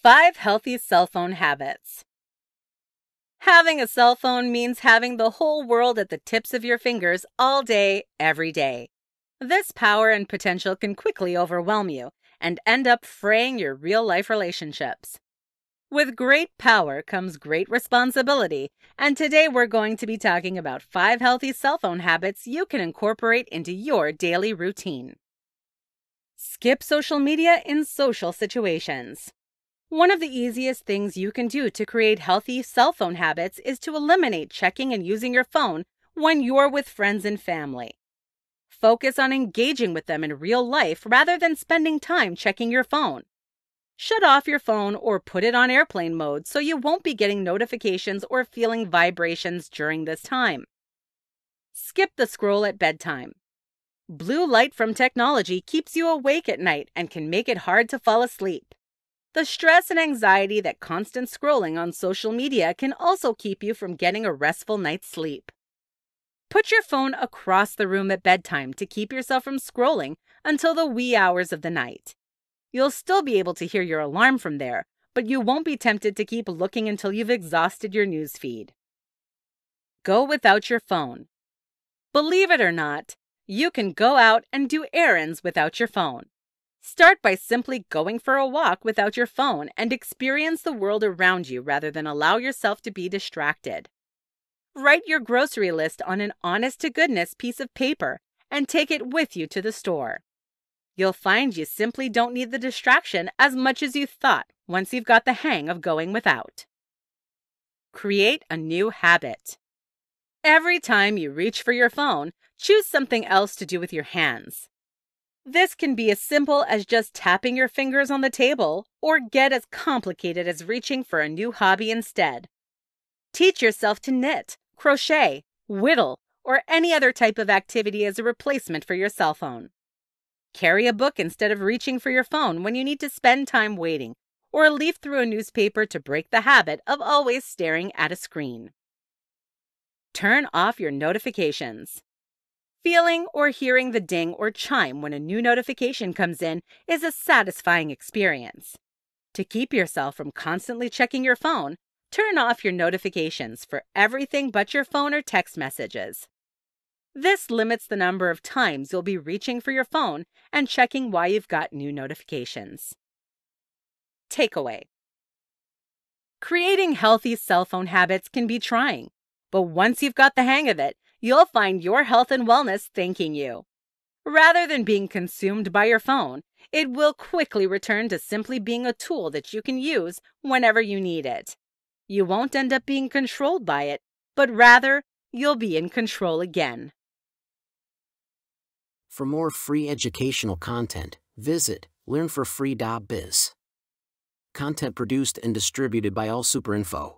5 Healthy Cell Phone Habits. Having a cell phone means having the whole world at the tips of your fingers all day, every day. This power and potential can quickly overwhelm you and end up fraying your real life relationships. With great power comes great responsibility, and today we're going to be talking about five healthy cell phone habits you can incorporate into your daily routine. Skip social media in social situations. One of the easiest things you can do to create healthy cell phone habits is to eliminate checking and using your phone when you're with friends and family. Focus on engaging with them in real life rather than spending time checking your phone. Shut off your phone or put it on airplane mode so you won't be getting notifications or feeling vibrations during this time. Skip the scroll at bedtime. Blue light from technology keeps you awake at night and can make it hard to fall asleep. The stress and anxiety that constant scrolling on social media can also keep you from getting a restful night's sleep. Put your phone across the room at bedtime to keep yourself from scrolling until the wee hours of the night. You'll still be able to hear your alarm from there, but you won't be tempted to keep looking until you've exhausted your news feed. Go without your phone. Believe it or not, you can go out and do errands without your phone. Start by simply going for a walk without your phone and experience the world around you rather than allow yourself to be distracted. Write your grocery list on an honest to goodness piece of paper and take it with you to the store. You'll find you simply don't need the distraction as much as you thought once you've got the hang of going without. Create a new habit. Every time you reach for your phone, choose something else to do with your hands. This can be as simple as just tapping your fingers on the table or get as complicated as reaching for a new hobby instead. Teach yourself to knit, crochet, whittle, or any other type of activity as a replacement for your cell phone. Carry a book instead of reaching for your phone when you need to spend time waiting, or leaf through a newspaper to break the habit of always staring at a screen. Turn off your notifications. Feeling or hearing the ding or chime when a new notification comes in is a satisfying experience. To keep yourself from constantly checking your phone, turn off your notifications for everything but your phone or text messages. This limits the number of times you'll be reaching for your phone and checking why you've got new notifications. Takeaway Creating healthy cell phone habits can be trying, but once you've got the hang of it, you'll find your health and wellness thanking you. Rather than being consumed by your phone, it will quickly return to simply being a tool that you can use whenever you need it. You won't end up being controlled by it, but rather, you'll be in control again. For more free educational content, visit learnforfree.biz. Content produced and distributed by AllSuperInfo.